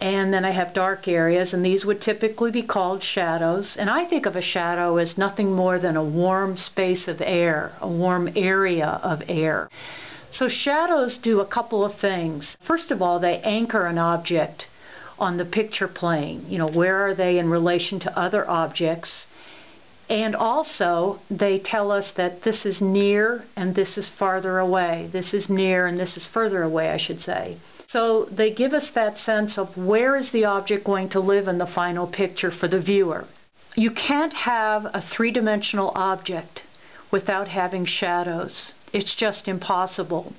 and then I have dark areas, and these would typically be called shadows. And I think of a shadow as nothing more than a warm space of air, a warm area of air. So shadows do a couple of things. First of all, they anchor an object on the picture plane. You know, where are they in relation to other objects? And also, they tell us that this is near and this is farther away. This is near and this is further away, I should say. So they give us that sense of where is the object going to live in the final picture for the viewer. You can't have a three-dimensional object without having shadows. It's just impossible.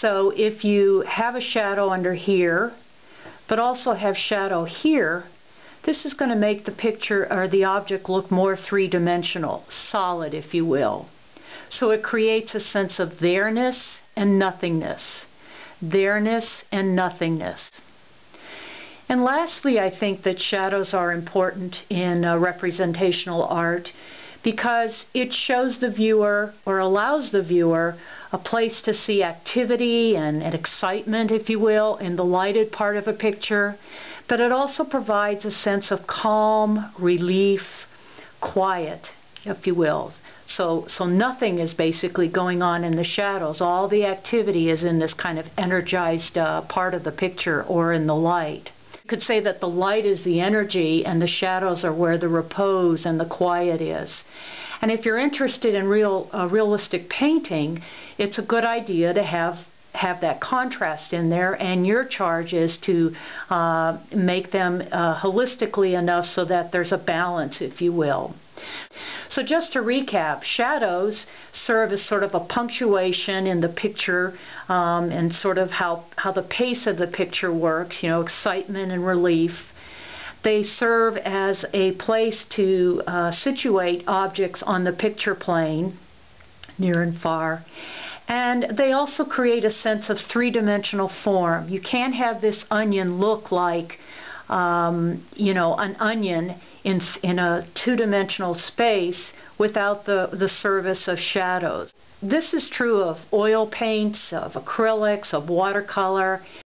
So if you have a shadow under here, but also have shadow here, this is going to make the picture or the object look more three-dimensional, solid if you will. So it creates a sense of there-ness and nothingness there-ness and nothingness. And lastly, I think that shadows are important in uh, representational art because it shows the viewer or allows the viewer a place to see activity and, and, excitement, if you will, in the lighted part of a picture, but it also provides a sense of calm, relief, quiet, if you will. So, so nothing is basically going on in the shadows. All the activity is in this kind of energized uh, part of the picture or in the light. You could say that the light is the energy and the shadows are where the repose and the quiet is. And if you're interested in real uh, realistic painting, it's a good idea to have have that contrast in there and your charge is to uh, make them uh, holistically enough so that there's a balance if you will. So just to recap, shadows serve as sort of a punctuation in the picture um, and sort of how, how the pace of the picture works, you know, excitement and relief. They serve as a place to uh, situate objects on the picture plane, near and far. And they also create a sense of three-dimensional form. You can't have this onion look like um, you know, an onion in, in a two-dimensional space without the, the service of shadows. This is true of oil paints, of acrylics, of watercolor.